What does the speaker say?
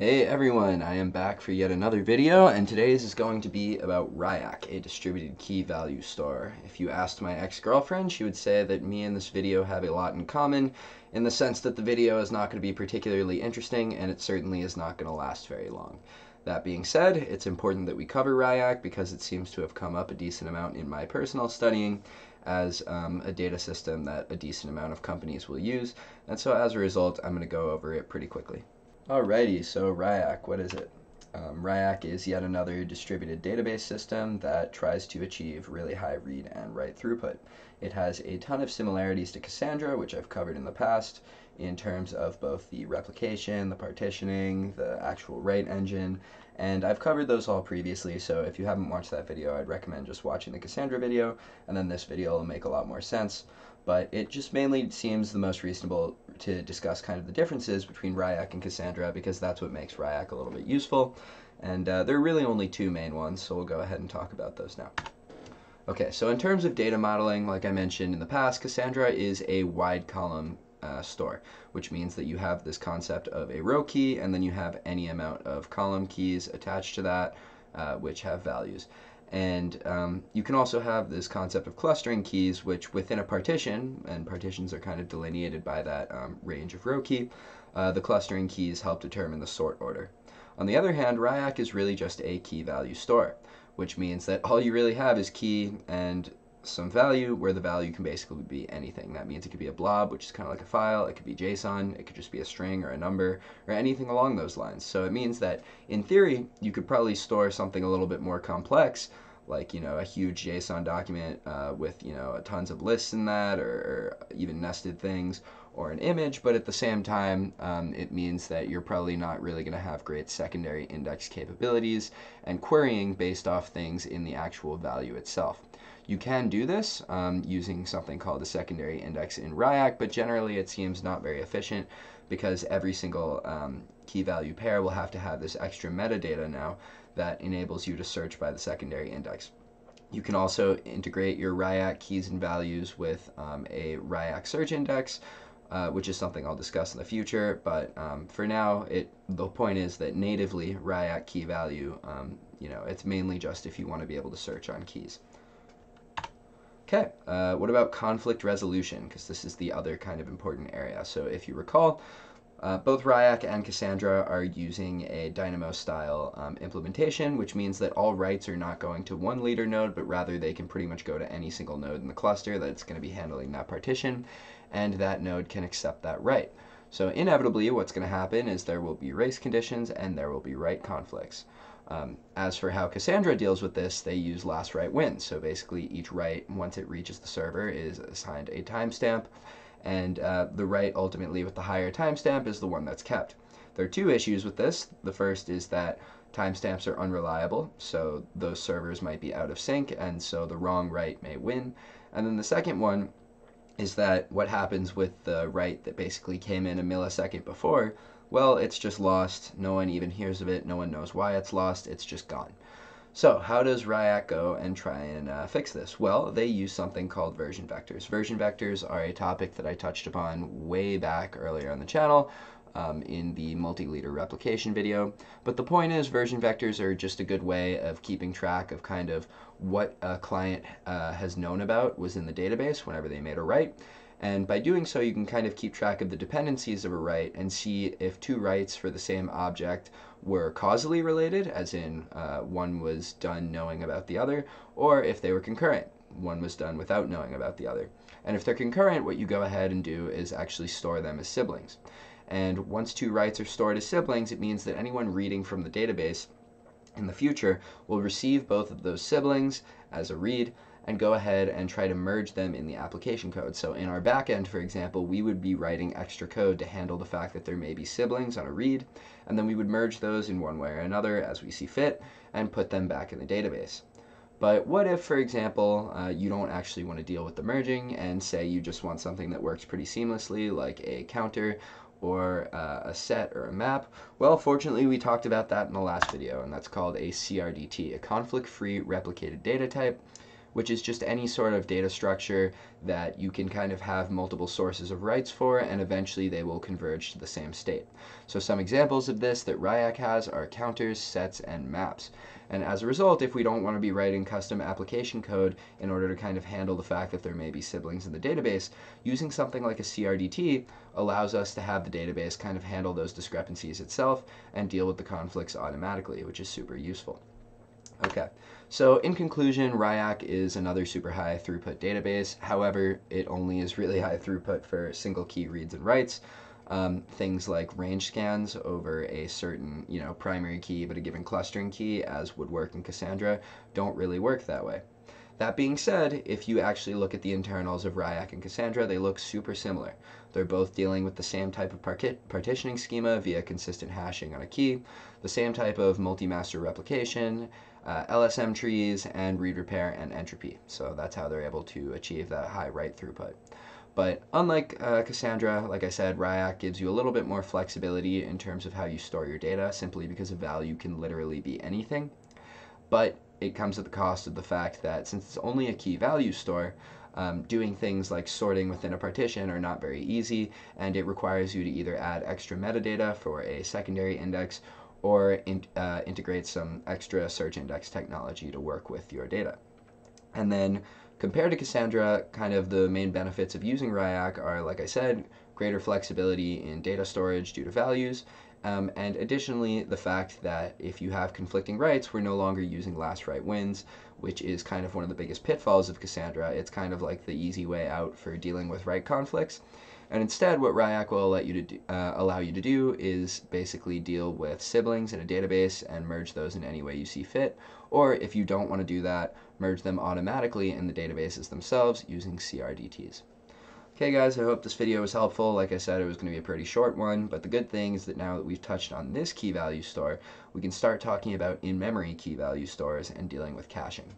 Hey everyone, I am back for yet another video, and today's is going to be about Riak, a distributed key value store. If you asked my ex-girlfriend, she would say that me and this video have a lot in common, in the sense that the video is not going to be particularly interesting, and it certainly is not going to last very long. That being said, it's important that we cover Riak because it seems to have come up a decent amount in my personal studying as um, a data system that a decent amount of companies will use, and so as a result, I'm going to go over it pretty quickly. Alrighty, so Riak, what is it? Um, is yet another distributed database system that tries to achieve really high read and write throughput. It has a ton of similarities to Cassandra, which I've covered in the past, in terms of both the replication, the partitioning, the actual write engine, and I've covered those all previously, so if you haven't watched that video, I'd recommend just watching the Cassandra video, and then this video will make a lot more sense but it just mainly seems the most reasonable to discuss kind of the differences between Riak and Cassandra because that's what makes Riak a little bit useful. And uh, there are really only two main ones, so we'll go ahead and talk about those now. Okay, so in terms of data modeling, like I mentioned in the past, Cassandra is a wide column uh, store, which means that you have this concept of a row key and then you have any amount of column keys attached to that, uh, which have values. And um, you can also have this concept of clustering keys, which within a partition, and partitions are kind of delineated by that um, range of row key, uh, the clustering keys help determine the sort order. On the other hand, Riak is really just a key value store, which means that all you really have is key and some value where the value can basically be anything. That means it could be a blob, which is kind of like a file. It could be JSON. It could just be a string or a number or anything along those lines. So it means that in theory, you could probably store something a little bit more complex like you know a huge JSON document uh, with you know tons of lists in that, or, or, even nested things, or an image. But at the same time, um, it means that you're probably not really going to have great secondary index capabilities and querying based off things in the actual value itself. You can do this um, using something called a secondary index in Riak, but generally it seems not very efficient because every single um, key value pair will have to have this extra metadata now that enables you to search by the secondary index. You can also integrate your Riak keys and values with um, a Riak search index, uh, which is something I'll discuss in the future. But um, for now, it the point is that natively Riak key value, um, you know, it's mainly just if you want to be able to search on keys. Okay, uh, what about conflict resolution? Because this is the other kind of important area. So if you recall, uh, both Riak and Cassandra are using a Dynamo style um, implementation, which means that all writes are not going to one leader node, but rather they can pretty much go to any single node in the cluster that's going to be handling that partition, and that node can accept that write. So inevitably, what's going to happen is there will be race conditions and there will be write conflicts. Um, as for how Cassandra deals with this, they use last write wins. So basically, each write, once it reaches the server, is assigned a timestamp, and uh, the write ultimately with the higher timestamp is the one that's kept. There are two issues with this. The first is that timestamps are unreliable, so those servers might be out of sync, and so the wrong write may win. And then the second one is that what happens with the write that basically came in a millisecond before well, it's just lost. No one even hears of it. No one knows why it's lost. It's just gone. So how does Riak go and try and uh, fix this? Well, they use something called version vectors. Version vectors are a topic that I touched upon way back earlier on the channel um, in the multi-leader replication video. But the point is version vectors are just a good way of keeping track of kind of what a client uh, has known about was in the database whenever they made a write and by doing so, you can kind of keep track of the dependencies of a write and see if two writes for the same object were causally related, as in uh, one was done knowing about the other, or if they were concurrent, one was done without knowing about the other. And if they're concurrent, what you go ahead and do is actually store them as siblings. And once two writes are stored as siblings, it means that anyone reading from the database in the future will receive both of those siblings as a read and go ahead and try to merge them in the application code. So in our backend, for example, we would be writing extra code to handle the fact that there may be siblings on a read, and then we would merge those in one way or another as we see fit and put them back in the database. But what if, for example, uh, you don't actually want to deal with the merging and say you just want something that works pretty seamlessly, like a counter or uh, a set or a map? Well, fortunately, we talked about that in the last video, and that's called a CRDT, a conflict-free replicated data type which is just any sort of data structure that you can kind of have multiple sources of writes for, and eventually they will converge to the same state. So some examples of this that Riak has are counters, sets, and maps. And as a result, if we don't want to be writing custom application code in order to kind of handle the fact that there may be siblings in the database, using something like a CRDT allows us to have the database kind of handle those discrepancies itself and deal with the conflicts automatically, which is super useful. Okay, so in conclusion, Riak is another super high throughput database. However, it only is really high throughput for single key reads and writes. Um, things like range scans over a certain, you know, primary key but a given clustering key, as would work in Cassandra, don't really work that way. That being said, if you actually look at the internals of Riak and Cassandra, they look super similar. They're both dealing with the same type of partitioning schema via consistent hashing on a key, the same type of multi-master replication, uh, LSM trees, and read repair and entropy. So that's how they're able to achieve that high write throughput. But unlike uh, Cassandra, like I said, Riak gives you a little bit more flexibility in terms of how you store your data, simply because a value can literally be anything. But it comes at the cost of the fact that since it's only a key value store, um, doing things like sorting within a partition are not very easy, and it requires you to either add extra metadata for a secondary index or in, uh, integrate some extra search index technology to work with your data. And then Compared to Cassandra, kind of the main benefits of using Riak are, like I said, greater flexibility in data storage due to values, um, and additionally, the fact that if you have conflicting writes, we're no longer using last write wins, which is kind of one of the biggest pitfalls of Cassandra. It's kind of like the easy way out for dealing with write conflicts. And instead, what Riak will let you to do, uh, allow you to do is basically deal with siblings in a database and merge those in any way you see fit. Or if you don't want to do that, merge them automatically in the databases themselves using CRDTs. Okay guys, I hope this video was helpful. Like I said, it was going to be a pretty short one, but the good thing is that now that we've touched on this key value store, we can start talking about in-memory key value stores and dealing with caching.